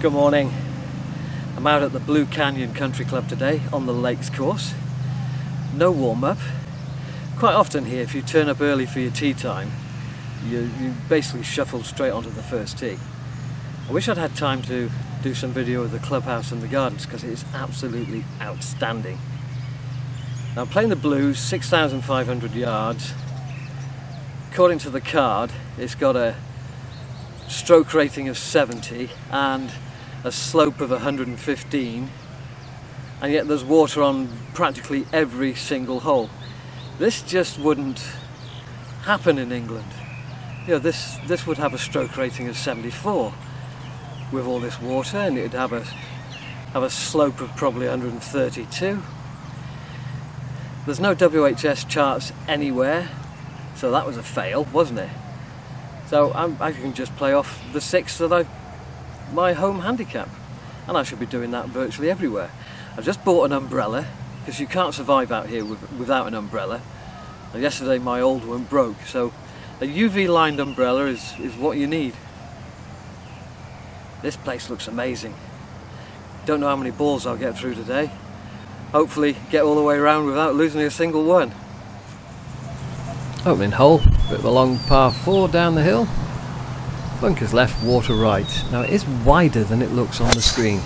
Good morning. I'm out at the Blue Canyon Country Club today on the Lakes course. No warm up. Quite often here, if you turn up early for your tee time, you, you basically shuffle straight onto the first tee. I wish I'd had time to do some video of the clubhouse and the gardens because it is absolutely outstanding. Now I'm playing the blues, 6,500 yards. According to the card, it's got a stroke rating of 70 and a slope of 115 and yet there's water on practically every single hole. This just wouldn't happen in England. You know, this, this would have a stroke rating of 74 with all this water and it would have a, have a slope of probably 132. There's no WHS charts anywhere, so that was a fail, wasn't it? So I'm, i can just play off the six that I've my home handicap and I should be doing that virtually everywhere. I've just bought an umbrella because you can't survive out here with, without an umbrella and yesterday my old one broke so a UV lined umbrella is, is what you need. This place looks amazing. Don't know how many balls I'll get through today. Hopefully get all the way around without losing a single one. Opening hole, bit of a long par 4 down the hill. Bunkers left, water right. Now it is wider than it looks on the screen.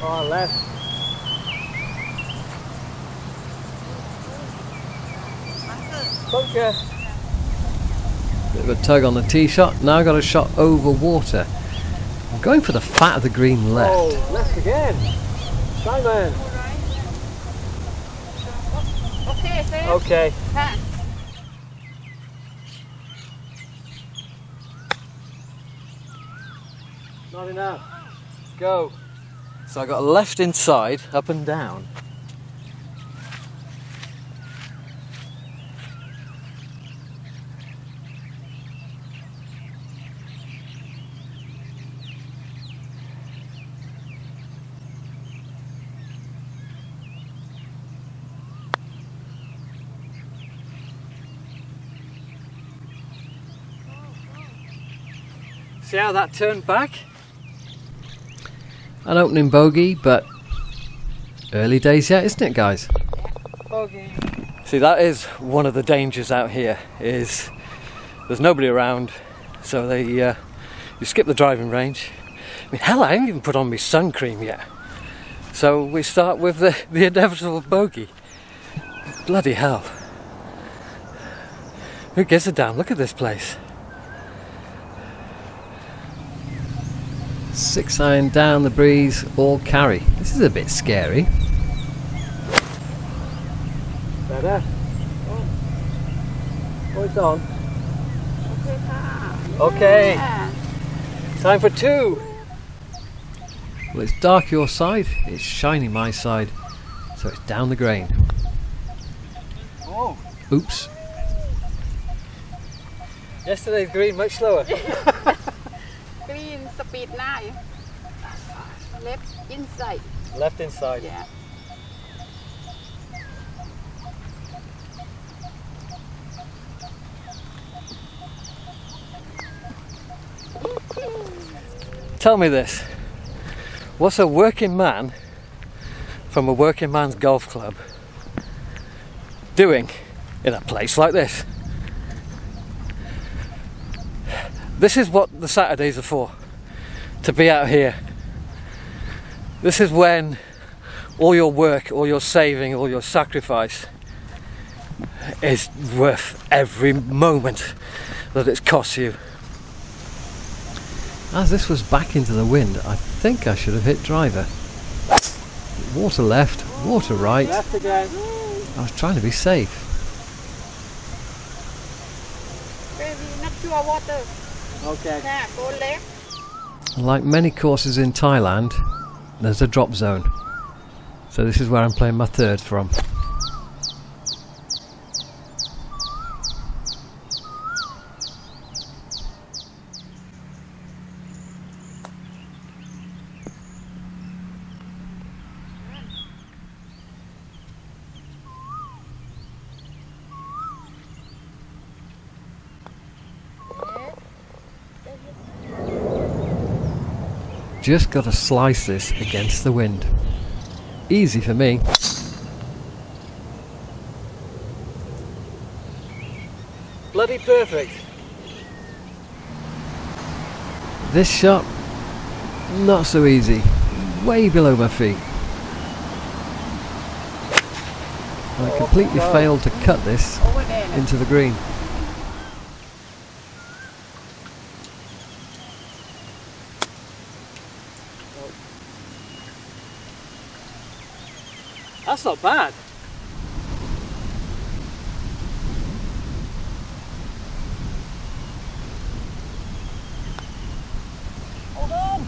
Far left. Bunker. Bit of a tug on the tee shot. Now got a shot over water. I'm going for the fat of the green oh, left. Oh, left again. Simon. Okay, sir. Okay. Not enough. Go. So I got left inside, up and down. See how that turned back? An opening bogey, but early days yet, isn't it, guys? Bogey. See, that is one of the dangers out here. Is there's nobody around, so they uh, you skip the driving range. I mean, hell, I haven't even put on my sun cream yet. So we start with the, the inevitable bogey. Bloody hell. Who gives a damn? Look at this place. Six iron down the breeze, all carry. This is a bit scary. Better. Oh, oh it's on. Okay. Yeah. Time for two. Well, it's dark your side, it's shiny my side, so it's down the grain. Oh. Oops. Yesterday's green much slower. Green speed 9. Left inside. Left inside. Yeah. Tell me this. What's a working man from a working man's golf club doing in a place like this? This is what the Saturdays are for. To be out here. This is when all your work, all your saving, all your sacrifice is worth every moment that it's cost you. As this was back into the wind, I think I should have hit driver. Water left, water right. Left again. I was trying to be safe. Baby, not sure water. Okay. Yeah, go left. Like many courses in Thailand, there's a drop zone. So this is where I'm playing my third from. Just got to slice this against the wind. Easy for me. Bloody perfect. This shot, not so easy. Way below my feet. I completely failed to cut this Over there. nè. into the green. Not bad. Hold on.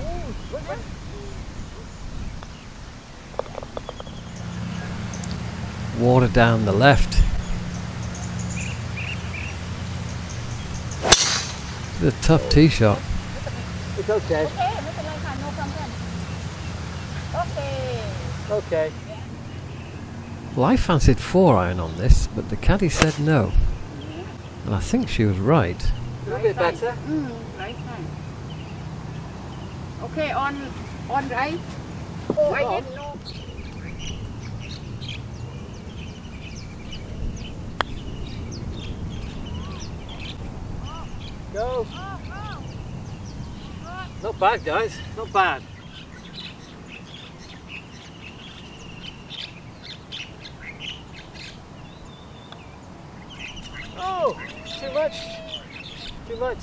Ooh, look, look. Water down the left. It's a tough tee shot. It's okay. Okay. Well, I fancied four iron on this, but the caddy said no. And I think she was right. A little bit better. Mm, right hand. Okay, on, on right. Oh, oh Go. Oh, oh. Not bad, guys. Not bad. too much. Too much.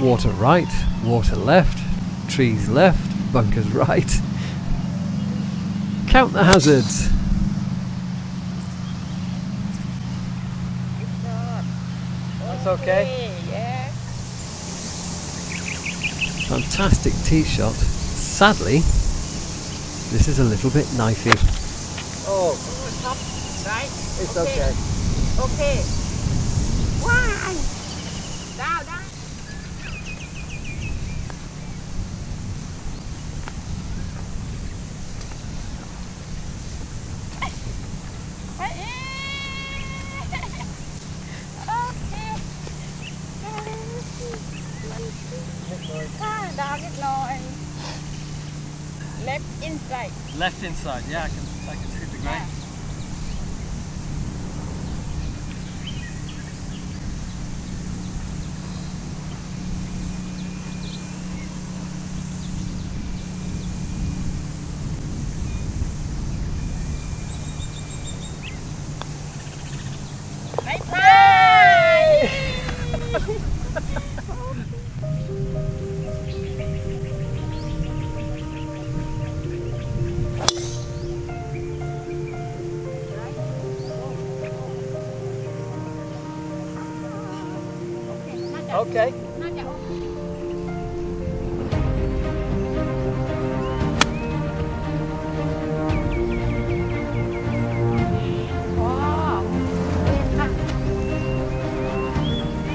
Water right, water left, trees left, bunkers right. Count the hazards. That's okay. Fantastic tee shot. Sadly, this is a little bit knifey. Oh, top right it's Okay. okay. โ Inside. Yeah, I can.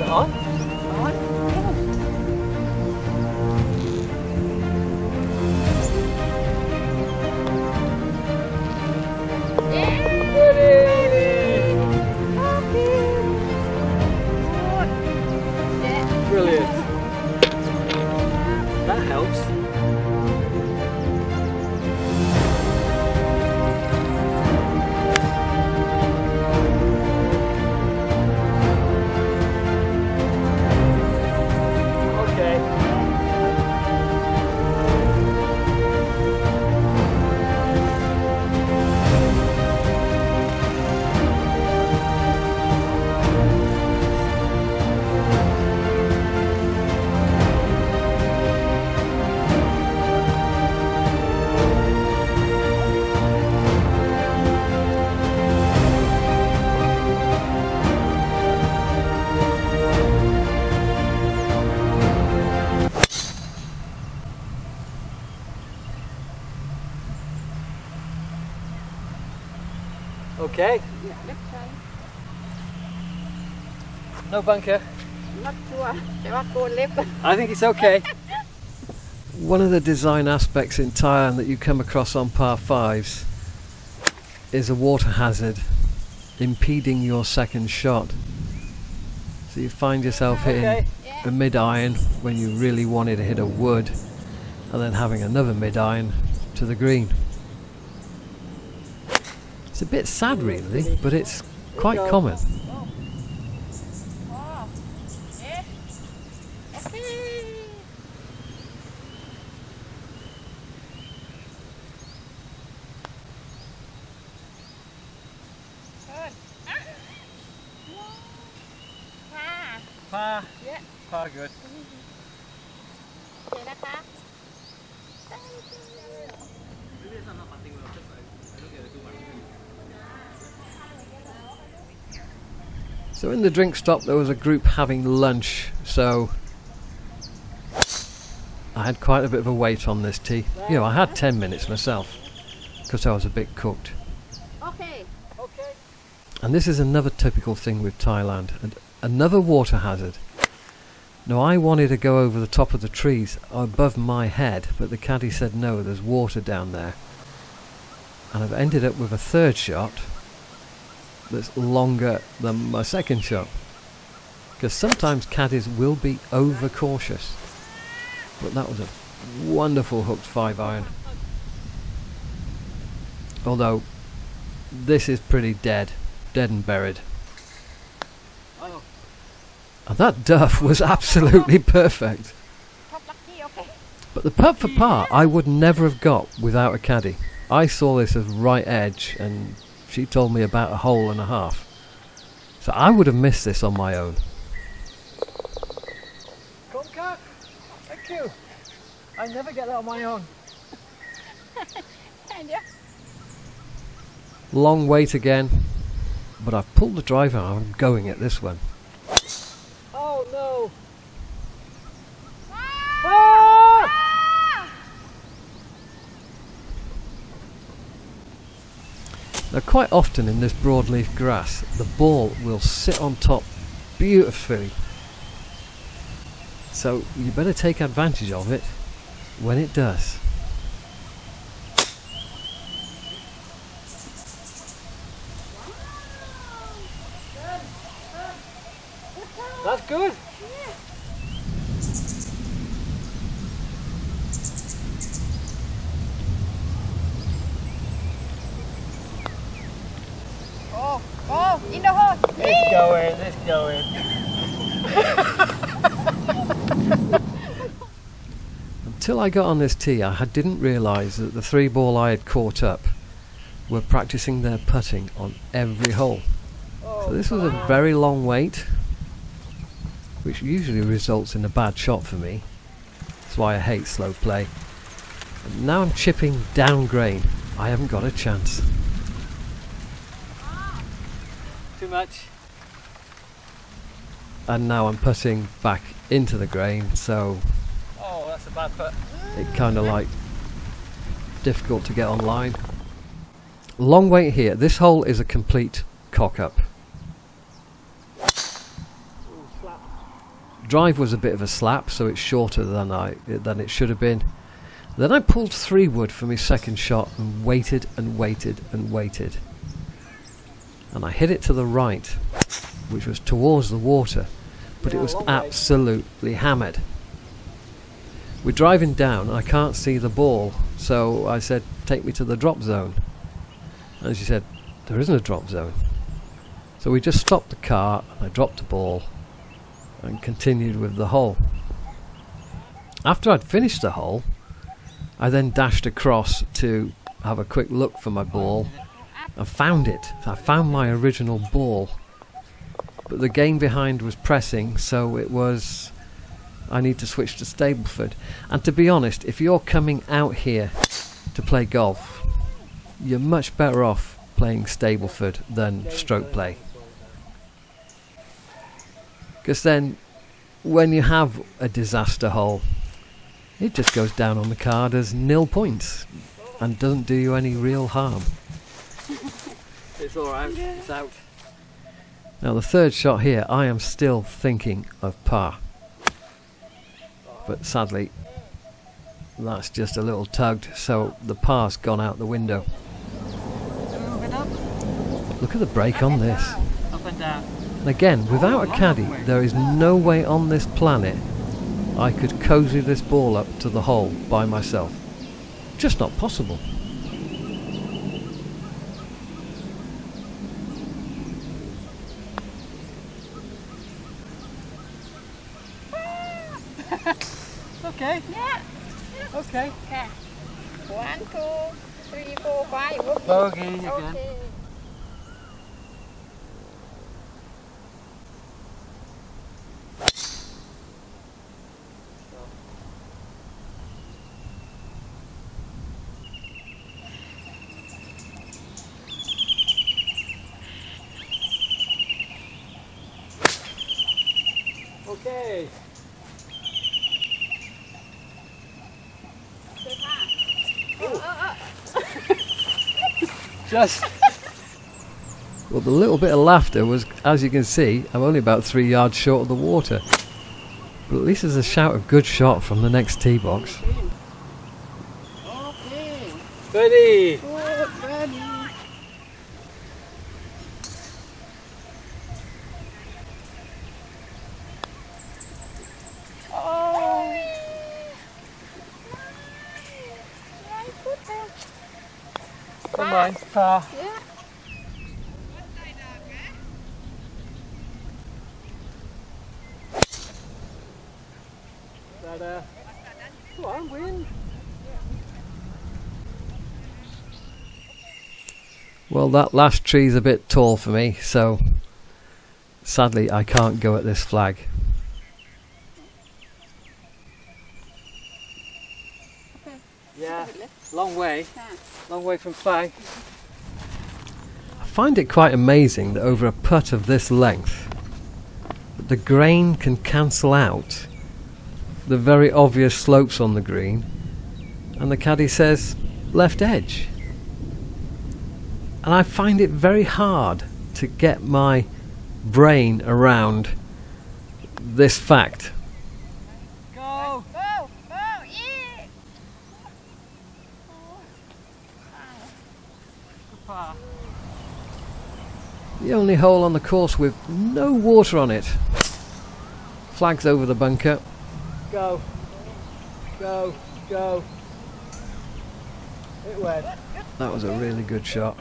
Is No bunker? Not sure. I think it's okay. One of the design aspects in Thailand that you come across on par 5s is a water hazard impeding your second shot. So you find yourself hitting okay. a mid iron when you really wanted to hit a wood and then having another mid iron to the green. It's a bit sad really, but it's quite common. So in the drink stop there was a group having lunch, so I had quite a bit of a wait on this tee. You know, I had 10 minutes myself because I was a bit cooked. Okay. Okay. And this is another typical thing with Thailand another water hazard. Now, I wanted to go over the top of the trees above my head, but the caddy said no, there's water down there. And I've ended up with a third shot that's longer than my second shot. Because sometimes caddies will be overcautious. But that was a wonderful hooked five iron. Although, this is pretty dead dead and buried. And that duff was absolutely perfect. But the putt for par I would never have got without a caddy. I saw this as right edge and she told me about a hole and a half. So I would have missed this on my own. Come Comcat, thank you. I never get that on my own. Long wait again, but I've pulled the driver I'm going at this one. Now quite often in this broadleaf grass the ball will sit on top beautifully. So you better take advantage of it when it does. That's good. Oh, oh, in the hole. It's going. Until I got on this tee, I had, didn't realise that the three ball I had caught up were practicing their putting on every hole. So oh, this was a very long wait, which usually results in a bad shot for me. That's why I hate slow play. And now I'm chipping down grain. I haven't got a chance. Too much. And now I'm putting back into the grain, so Oh, that's a bad putt. it kind of like difficult to get online. Long wait here. This hole is a complete cock up. Drive was a bit of a slap, so it's shorter than I than it should have been. Then I pulled three wood for my second shot and waited and waited and waited. And I hit it to the right, which was towards the water, but it was absolutely hammered. We're driving down, I can't see the ball, so I said, Take me to the drop zone. And she said, There isn't a drop zone. So we just stopped the car, and I dropped the ball and continued with the hole. After I'd finished the hole, I then dashed across to have a quick look for my ball and found it. I found my original ball. But the game behind was pressing, so it was I need to switch to Stableford. And to be honest, if you're coming out here to play golf, you're much better off playing Stableford than stroke play. Because then, when you have a disaster hole, it just goes down on the card as nil points and doesn't do you any real harm. It's alright. It's out. Now, the third shot here, I am still thinking of par. But sadly, that's just a little tugged, so the par's gone out the window. Look at the break on this. And again, without a caddy, there is no way on this planet I could cozy this ball up to the hole by myself. Just not possible. Okay, Yeah. okay. Okay. One, two, three, four, five. Okay. Again. Okay. Okay. Step high. Oh, oh, oh. Just. Well, the little bit of laughter was, as you can see, I'm only about three yards short of the water. But at least there's a shout of good shot from the next tee box. Okay. Ready. Good, ready. Oh. Right foot there. Come on, par. Yeah. That, uh, come on, win. Well, that last tree's a bit tall for me, so sadly I can't go at this flag. Yeah, long way. Long way from flag. I find it quite amazing that over a putt of this length, the grain can cancel out the very obvious slopes on the green, and the caddy says left edge. And I find it very hard to get my brain around this fact. Go. Go, go, yeah. Par. The only hole on the course with no water on it. Flags over the bunker. Go. Go. Go. It went. That was a really good shot.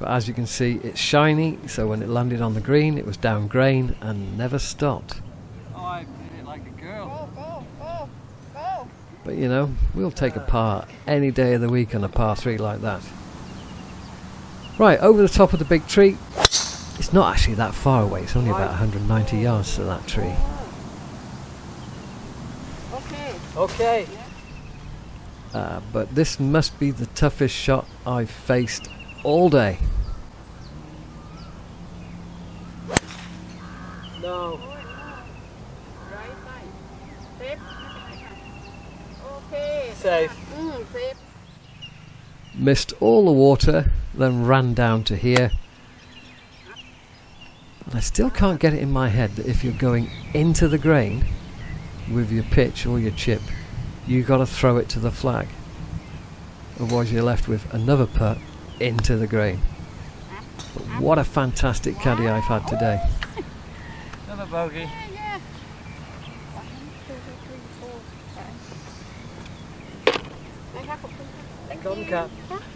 But as you can see, it's shiny, so when it landed on the green, it was down grain and never stopped. Oh, I did it like a girl. Go, go, go, go. But you know, we'll take a par any day of the week on a par 3 like that. Right, over the top of the big tree. It's not actually that far away, it's only about 190 yards to that tree. Okay. Okay. Uh, but this must be the toughest shot I've faced all day. No. Right side. Safe. Okay. Safe. Mm, safe. Missed all the water, then ran down to here. And I still can't get it in my head that if you're going into the grain with your pitch or your chip, you've got to throw it to the flag. Otherwise, you're left with another putt into the grain. But what a fantastic caddy I've had today. Another bogey. Yeah, yeah. One, two, three, four,